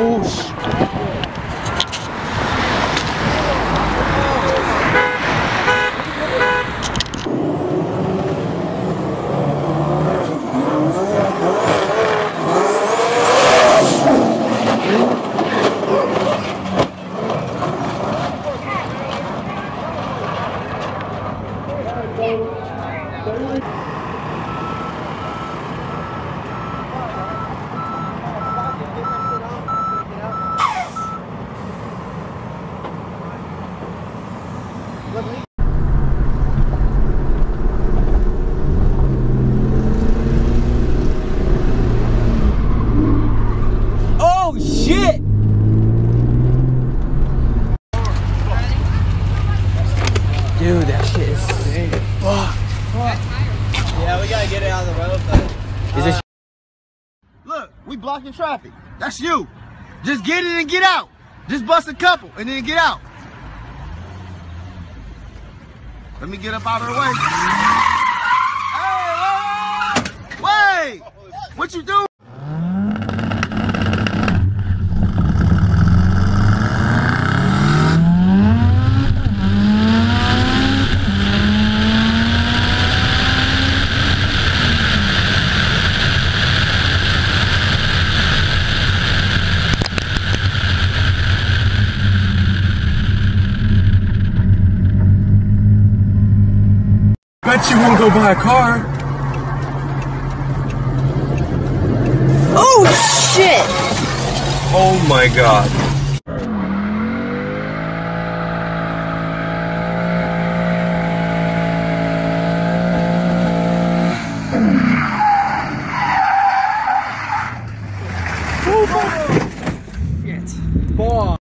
Deus! Thank Oh shit! Dude, that shit is sick. Fuck. Yeah, we gotta get it out of the road, but Is this uh, Look, we blocking traffic. That's you. Just get in and get out. Just bust a couple and then get out. Let me get up out of the way. Hey, wait, wait. What you doing? bet you won't go buy a car. Oh, shit. Oh, my God. Oh, my. Shit. Bomb.